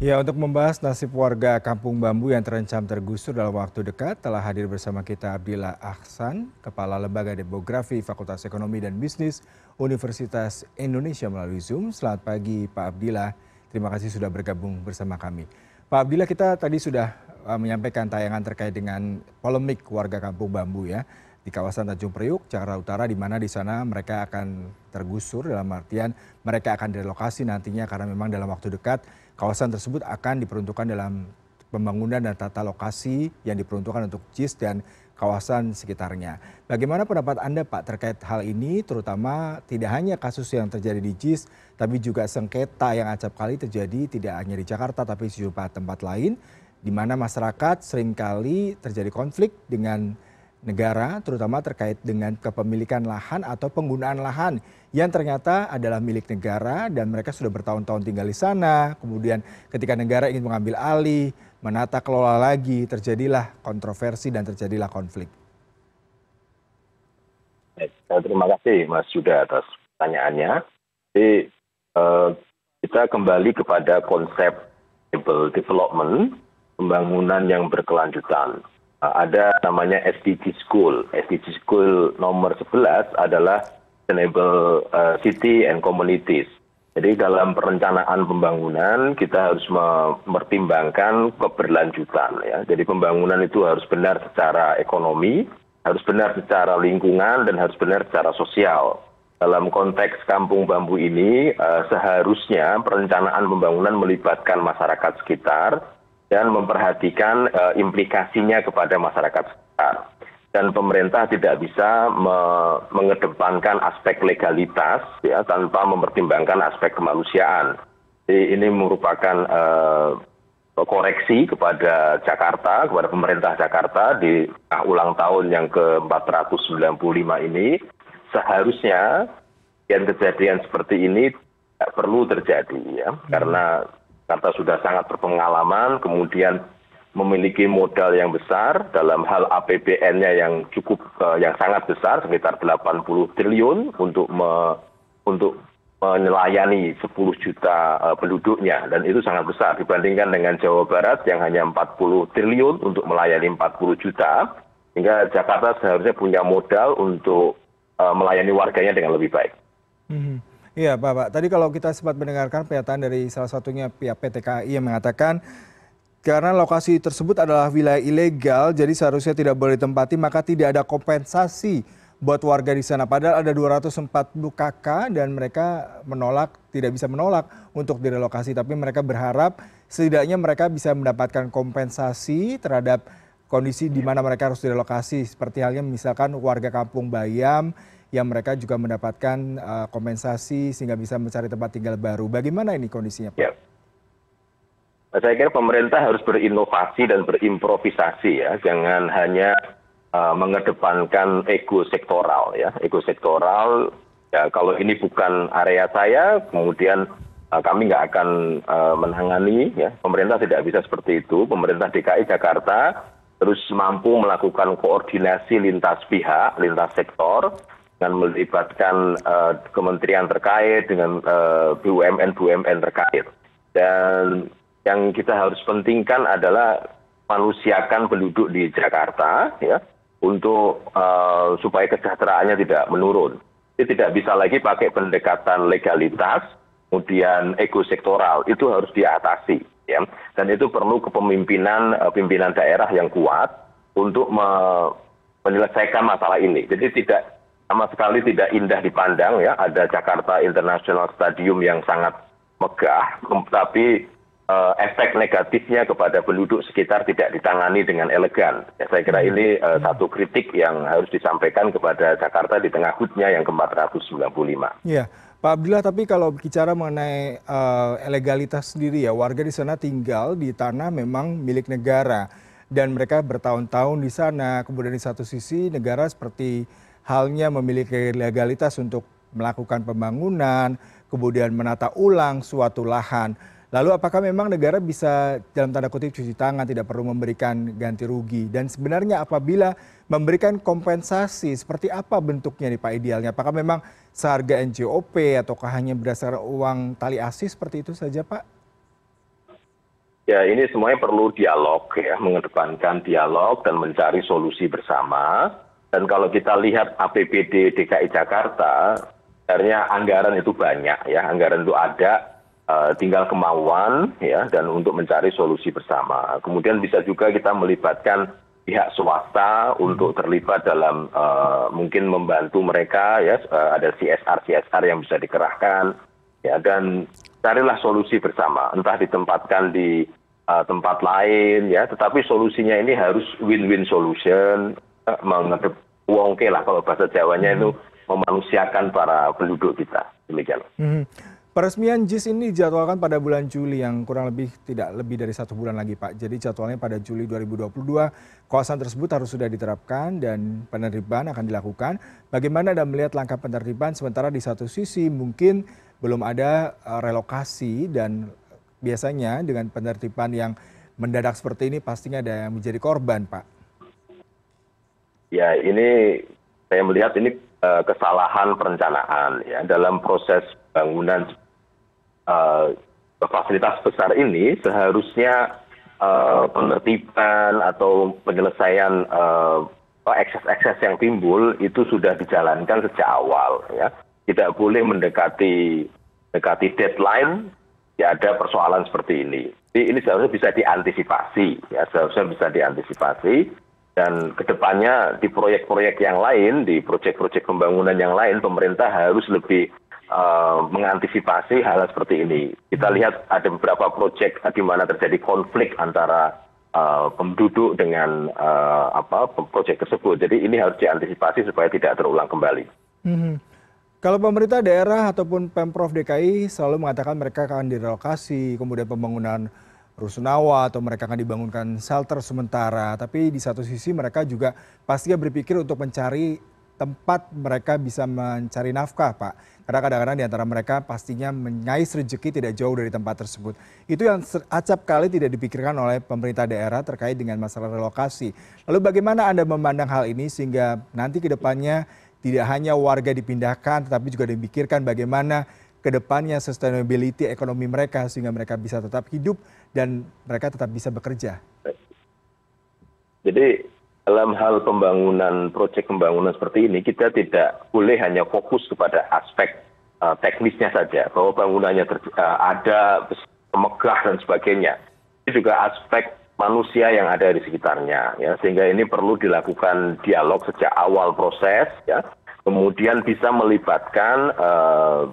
Ya, untuk membahas nasib warga Kampung Bambu yang terancam tergusur dalam waktu dekat, telah hadir bersama kita Abdillah Ahsan, Kepala Lembaga Demografi Fakultas Ekonomi dan Bisnis Universitas Indonesia melalui Zoom. Selamat pagi Pak Abdillah, terima kasih sudah bergabung bersama kami. Pak Abdillah, kita tadi sudah uh, menyampaikan tayangan terkait dengan polemik warga Kampung Bambu ya di kawasan Tanjung Priuk, Jakarta Utara, di mana di sana mereka akan tergusur dalam artian mereka akan direlokasi nantinya karena memang dalam waktu dekat kawasan tersebut akan diperuntukkan dalam pembangunan dan tata lokasi yang diperuntukkan untuk JIS dan kawasan sekitarnya. Bagaimana pendapat Anda Pak terkait hal ini, terutama tidak hanya kasus yang terjadi di JIS, tapi juga sengketa yang acap kali terjadi tidak hanya di Jakarta, tapi sejumlah tempat lain, di mana masyarakat sering kali terjadi konflik dengan negara, terutama terkait dengan kepemilikan lahan atau penggunaan lahan yang ternyata adalah milik negara dan mereka sudah bertahun-tahun tinggal di sana. Kemudian ketika negara ingin mengambil alih, menata kelola lagi, terjadilah kontroversi dan terjadilah konflik. Terima kasih Mas Yuda atas pertanyaannya. Jadi eh, kita kembali kepada konsep development, pembangunan yang berkelanjutan ada namanya SDG School. SDG School nomor 11 adalah Sustainable uh, City and Communities. Jadi dalam perencanaan pembangunan kita harus mempertimbangkan keberlanjutan ya. Jadi pembangunan itu harus benar secara ekonomi, harus benar secara lingkungan dan harus benar secara sosial. Dalam konteks kampung bambu ini uh, seharusnya perencanaan pembangunan melibatkan masyarakat sekitar, dan memperhatikan eh, implikasinya kepada masyarakat sekitar. Dan pemerintah tidak bisa mengedepankan aspek legalitas ya, tanpa mempertimbangkan aspek kemanusiaan. Jadi ini merupakan uh, koreksi kepada Jakarta, kepada pemerintah Jakarta di uh, ulang tahun yang ke-495 ini. Seharusnya kejadian-kejadian seperti ini tidak perlu terjadi ya, hmm. Jakarta sudah sangat berpengalaman kemudian memiliki modal yang besar dalam hal apbn nya yang cukup eh, yang sangat besar sekitar 80 triliun untuk untuk menelayani 10 juta eh, penduduknya dan itu sangat besar dibandingkan dengan Jawa Barat yang hanya 40 triliun untuk melayani 40 juta sehingga Jakarta seharusnya punya modal untuk eh, melayani warganya dengan lebih baik. Hmm. Iya Pak, Pak. Tadi kalau kita sempat mendengarkan pernyataan dari salah satunya pihak PT KAI yang mengatakan karena lokasi tersebut adalah wilayah ilegal, jadi seharusnya tidak boleh ditempati, maka tidak ada kompensasi buat warga di sana. Padahal ada 240 KK dan mereka menolak, tidak bisa menolak untuk direlokasi. Tapi mereka berharap setidaknya mereka bisa mendapatkan kompensasi terhadap kondisi di mana mereka harus direlokasi. Seperti halnya misalkan warga kampung Bayam yang mereka juga mendapatkan uh, kompensasi sehingga bisa mencari tempat tinggal baru. Bagaimana ini kondisinya, Pak? Ya. Saya kira pemerintah harus berinovasi dan berimprovisasi ya, jangan hanya uh, mengedepankan ego sektoral ya, ego sektoral. Ya kalau ini bukan area saya, kemudian uh, kami nggak akan uh, menangani ya. Pemerintah tidak bisa seperti itu. Pemerintah DKI Jakarta terus mampu melakukan koordinasi lintas pihak, lintas sektor dengan melibatkan eh, kementerian terkait dengan eh, bumn bumn terkait dan yang kita harus pentingkan adalah manusiakan penduduk di Jakarta ya untuk uh, supaya kesejahteraannya tidak menurun. Jadi tidak bisa lagi pakai pendekatan legalitas, kemudian ego sektoral itu harus diatasi ya. Dan itu perlu kepemimpinan uh, pimpinan daerah yang kuat untuk me menyelesaikan masalah ini. Jadi tidak sama sekali tidak indah dipandang ya ada Jakarta International Stadium yang sangat megah tapi uh, efek negatifnya kepada penduduk sekitar tidak ditangani dengan elegan. Ya, saya kira ini uh, satu kritik yang harus disampaikan kepada Jakarta di tengah hutnya yang ke-495. Iya. Pak Abdullah, tapi kalau bicara mengenai uh, legalitas sendiri ya, warga di sana tinggal di tanah memang milik negara dan mereka bertahun-tahun di sana. Kemudian di satu sisi negara seperti halnya memiliki legalitas untuk melakukan pembangunan, kemudian menata ulang suatu lahan. Lalu apakah memang negara bisa dalam tanda kutip cuci tangan tidak perlu memberikan ganti rugi dan sebenarnya apabila memberikan kompensasi seperti apa bentuknya nih Pak idealnya? Apakah memang seharga NJOP ataukah hanya berdasarkan uang tali asih seperti itu saja Pak? ya ini semuanya perlu dialog ya mengedepankan dialog dan mencari solusi bersama dan kalau kita lihat apbd dki jakarta sebenarnya anggaran itu banyak ya. Anggaran itu ada uh, tinggal kemauan ya dan untuk mencari solusi bersama. Kemudian bisa juga kita melibatkan pihak swasta untuk terlibat dalam uh, mungkin membantu mereka ya uh, ada CSR CSR yang bisa dikerahkan ya. Dan carilah solusi bersama. Entah ditempatkan di uh, tempat lain ya tetapi solusinya ini harus win-win solution mengedep wongke lah kalau bahasa Jawanya itu memanusiakan para penduduk kita demikian. Hmm. Peresmian JIS ini dijadwalkan pada bulan Juli yang kurang lebih tidak lebih dari satu bulan lagi Pak. Jadi jadwalnya pada Juli 2022 kawasan tersebut harus sudah diterapkan dan penertiban akan dilakukan. Bagaimana Anda melihat langkah penertiban sementara di satu sisi mungkin belum ada eh, relokasi dan biasanya dengan penertiban yang mendadak seperti ini pastinya ada yang menjadi korban Pak. Ya ini saya melihat ini uh, kesalahan perencanaan ya dalam proses bangunan uh, fasilitas besar ini seharusnya uh, penertiban atau penyelesaian uh, ekses-ekses yang timbul itu sudah dijalankan sejak awal ya tidak boleh mendekati mendekati deadline ya ada persoalan seperti ini. Ini seharusnya bisa diantisipasi ya seharusnya bisa diantisipasi dan ke depannya di proyek-proyek yang lain, di proyek-proyek pembangunan yang lain, pemerintah harus lebih uh, mengantisipasi hal, hal seperti ini. Kita hmm. lihat ada beberapa proyek di mana terjadi konflik antara uh, penduduk dengan uh, apa proyek tersebut. Jadi ini harus diantisipasi supaya tidak terulang kembali. Hmm. Kalau pemerintah daerah ataupun pemprov DKI selalu mengatakan mereka akan direlokasi, kemudian pembangunan rusunawa atau mereka akan dibangunkan shelter sementara. Tapi di satu sisi mereka juga pastinya berpikir untuk mencari tempat mereka bisa mencari nafkah, Pak. Karena kadang-kadang di antara mereka pastinya mengais rezeki tidak jauh dari tempat tersebut. Itu yang acap kali tidak dipikirkan oleh pemerintah daerah terkait dengan masalah relokasi. Lalu bagaimana Anda memandang hal ini sehingga nanti ke depannya tidak hanya warga dipindahkan tetapi juga dipikirkan bagaimana ke depannya sustainability ekonomi mereka sehingga mereka bisa tetap hidup dan mereka tetap bisa bekerja. Jadi dalam hal pembangunan proyek pembangunan seperti ini kita tidak boleh hanya fokus kepada aspek uh, teknisnya saja bahwa bangunannya uh, ada megah dan sebagainya. Ini juga aspek manusia yang ada di sekitarnya ya sehingga ini perlu dilakukan dialog sejak awal proses ya kemudian bisa melibatkan uh,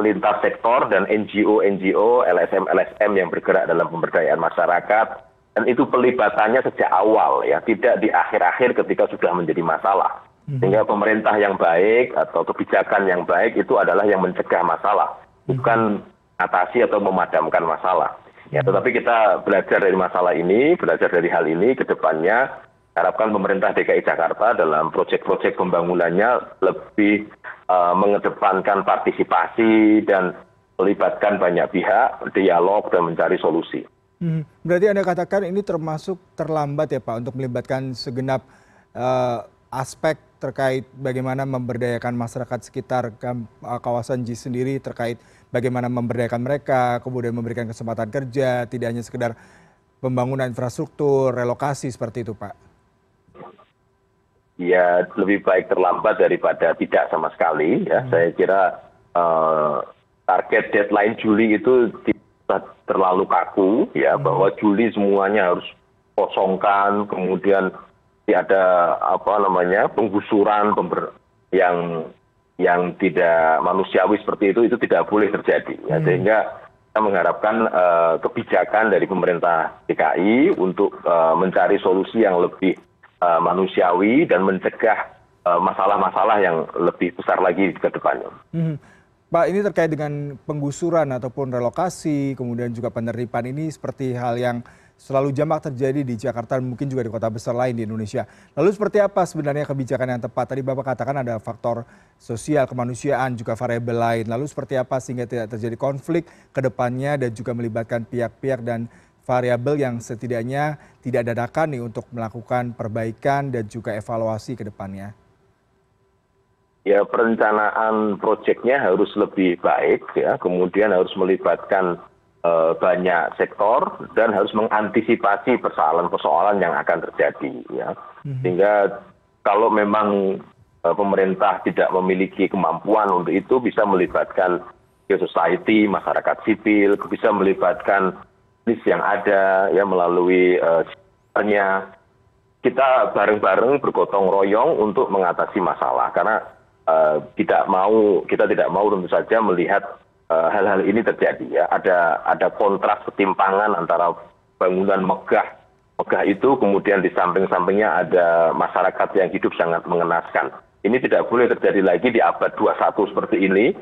lintas sektor dan ngo ngo lsm lsm yang bergerak dalam pemberdayaan masyarakat. Dan itu pelibatannya sejak awal ya. Tidak di akhir akhir ketika sudah menjadi masalah. Hmm. sehingga pemerintah yang baik atau kebijakan yang baik itu adalah yang mencegah masalah. Bukan atasi atau memadamkan masalah. Ya tetapi kita belajar dari masalah ini belajar dari hal ini ke depannya. Harapkan pemerintah dki jakarta dalam proyek proyek pembangunannya lebih mengedepankan partisipasi dan melibatkan banyak pihak dialog dan mencari solusi. Hmm, berarti anda katakan ini termasuk terlambat ya pak untuk melibatkan segenap uh, aspek terkait bagaimana memberdayakan masyarakat sekitar uh, kawasan JIS sendiri terkait bagaimana memberdayakan mereka, kemudian memberikan kesempatan kerja, tidak hanya sekedar pembangunan infrastruktur, relokasi seperti itu pak ya lebih baik terlambat daripada tidak sama sekali ya hmm. saya kira uh, target deadline Juli itu tidak terlalu kaku ya hmm. bahwa Juli semuanya harus kosongkan kemudian ada apa namanya penggusuran pember, yang yang tidak manusiawi seperti itu itu tidak boleh terjadi ya hmm. sehingga kita mengharapkan uh, kebijakan dari pemerintah DKI untuk uh, mencari solusi yang lebih Eh, manusiawi dan mencegah eh, masalah masalah yang lebih besar lagi ke depannya. Hmm. Pak, ini terkait dengan penggusuran ataupun relokasi, kemudian juga penerimaan ini seperti hal yang selalu jamak terjadi di Jakarta mungkin juga di kota besar lain di Indonesia. Lalu seperti apa sebenarnya kebijakan yang tepat? Tadi Bapak katakan ada faktor sosial, kemanusiaan, juga variabel lain. Lalu seperti apa sehingga tidak terjadi konflik ke depannya dan juga melibatkan pihak-pihak dan variabel yang setidaknya tidak dadakan nih untuk melakukan perbaikan dan juga evaluasi ke depannya? Ya perencanaan proyeknya harus lebih baik ya, kemudian harus melibatkan banyak sektor dan harus mengantisipasi persoalan persoalan yang akan terjadi ya. Sehingga kalau memang pemerintah tidak memiliki kemampuan untuk itu bisa melibatkan society masyarakat sipil bisa melibatkan jenis yang ada ya melalui sebenarnya kita bareng bareng bergotong royong untuk mengatasi masalah. Karena tidak mau kita tidak mau tentu saja melihat hal hal ini terjadi ya. Ada ada kontras ketimpangan antara bangunan megah megah itu kemudian di samping sampingnya ada masyarakat yang hidup sangat mengenaskan. Ini tidak boleh terjadi lagi di abad 21 seperti ini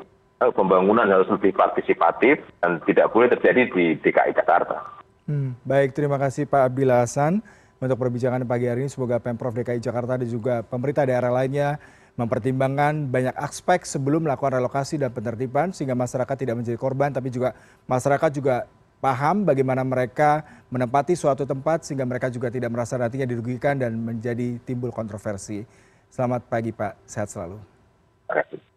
pembangunan harus lebih partisipatif dan tidak boleh terjadi di DKI Jakarta. Hmm, baik, terima kasih Pak Abdillah Hasan untuk perbincangan pagi hari ini. Semoga Pemprov DKI Jakarta dan juga pemerintah daerah lainnya mempertimbangkan banyak aspek sebelum melakukan relokasi dan penertiban sehingga masyarakat tidak menjadi korban tapi juga masyarakat juga paham bagaimana mereka menempati suatu tempat sehingga mereka juga tidak merasa nantinya dirugikan dan menjadi timbul kontroversi. Selamat pagi Pak, sehat selalu. Terima kasih.